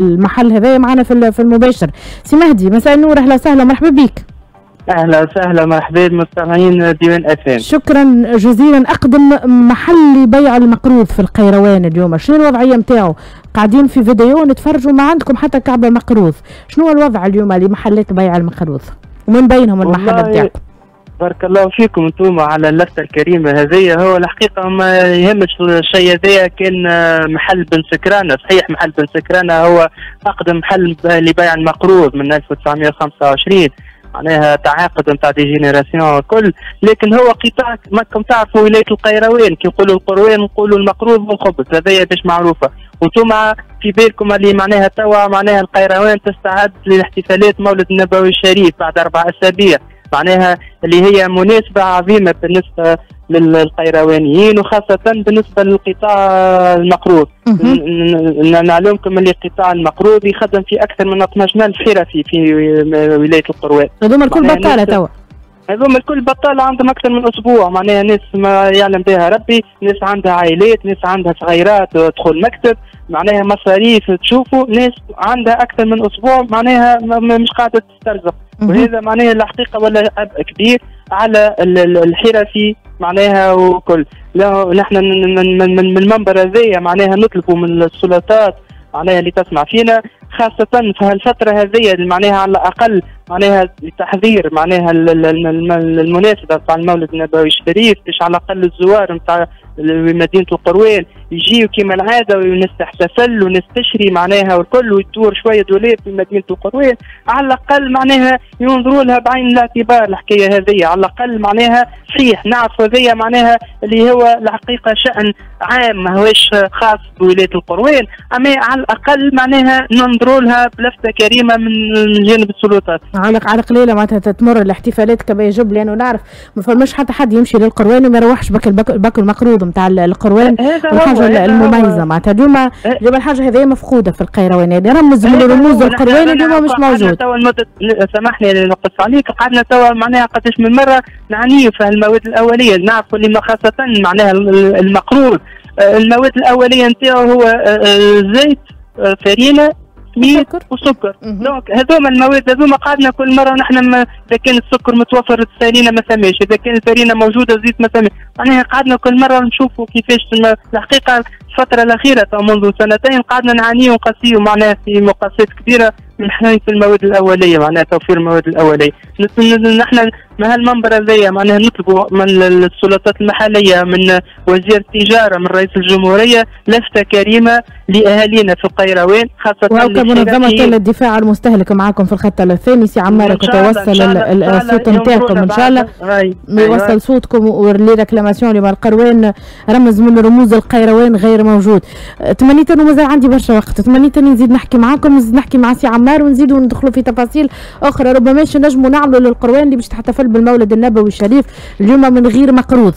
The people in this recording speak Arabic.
المحل هذا معنا في في المباشر. سي مهدي مساء النور أهلا وسهلا مرحبا بك. أهلا وسهلا مرحبا بمستمعين ديوان أف شكرا جزيلا. أقدم محل لبيع المقروض في القيروان اليوم. شنو الوضعيه نتاعو قاعدين في فيديو نتفرجوا ما عندكم حتى كعبة مقروض. شنو الوضع اليوم لمحلات بيع المقروض؟ ومن بينهم المحل نتاعكم بارك الله فيكم أنتم على اللفته الكريمه هذه. هو الحقيقة ما يهمش الشيء هذايا كان محل بن سكرانه صحيح محل بن سكرانه هو اقدم محل لبيع المقروض من 1925 معناها تعاقب نتاع des générations الكل. لكن هو قطاع ماكم تعرفوا ولاية القيروان كي يقولوا القروان نقولوا المقروض والخبز هذايا باش معروفة. وأنتم في بالكم اللي معناها توا معناها القيروان تستعد للاحتفالات مولد النبوي الشريف بعد أربع أسابيع. معناها اللي هي مناسبة عظيمة بالنسبة للقيروانيين وخاصة بالنسبة للقطاع المقروض. نعلمكم اللي القطاع المقروض يخدم في أكثر من 12000 حرفي في ولاية القروان. هذوما الكل بطالة توا. هذوم الكل بطالة عندهم أكثر من أسبوع. معناها ناس ما يعلم بها ربي ناس عندها عائلات ناس عندها صغيرات تدخل مكتب. معناها مصاريف تشوفوا ناس عندها أكثر من أسبوع معناها مش قاعدة تسترزق. وهذا معناها الحقيقة ولا عبء كبير على الحرفي معناها وكل. نحن من المنبر هذايا معناها نطلبوا من السلطات معناها اللي تسمع فينا خاصة في هالفترة هذه معناها على الأقل معناها لتحذير معناها المناسبة بتاع المولد النبوي الشريف باش على الأقل الزوار نتاع مدينة القروان. يجيو كما العادة والناس تحتفل وناس تشري معناها والكل ويدور شوية دولاب في مدينة القروان على الأقل معناها ينظروا لها بعين الاعتبار الحكاية هذه على الأقل معناها صحيح. نعرف هذيا معناها اللي هو الحقيقة شأن عام ماهوش خاص بولاية القروان أما على الأقل معناها ننظروا لها بلفتة كريمة من جانب السلطات. على على قليلة معناتها تمر الاحتفالات كما يجب لأنه نعرف ما فماش حتى حد يمشي للقروان وما يروحش باكل المقروض نتاع القروان الحاجة المميزة معناتها. اليوم اليوم الحاجة هذه مفقودة في القيروان هذه؟ رمز من رموز القروان اليوم مش موجود. سامحني نقص عليك. قعدنا توا معناها قداش من مرة نعني في المواد الأولية. نعرفوا اللي خاصة معناها المقروض المواد الأولية نتاعو هو آه، آه، سميد وسكر. هذوما المواد هذوما قعدنا كل مرة نحن إذا كان السكر متوفر السالينة ما ثماش إذا كان الفرينه موجودة زيت ما ثماش معناها قعدنا كل مرة نشوفوا كيفاش الحقيقة الفترة الأخيرة منذ سنتين قعدنا نعاني ونقاسيو معناها في مقاسات كبيرة من في المواد الأولية معناها توفير المواد الأولية. نحن ما هالمنبر هذايا؟ معناها نطلبوا من السلطات المحلية من وزير التجارة من رئيس الجمهورية لفتة كريمة لأهالينا في القيروان خاصة وكمنظمه الدفاع عن المستهلك معكم في الخط الثاني. سي عمار توصل الصوت نتاعكم إن شاء الله. يوصل صوتكم و les réclamations لما القروان. رمز من رموز القيروان غير موجود. تمنيت انه مازال عندي برشا وقت. تمنيت اني نزيد نحكي معاكم نزيد نحكي مع سي عمار ونزيدوا ندخلوا في تفاصيل أخرى. ربما نجموا نعملوا للقروان اللي باش تحتفل بالمولد النبوي الشريف اليوم من غير مقروض.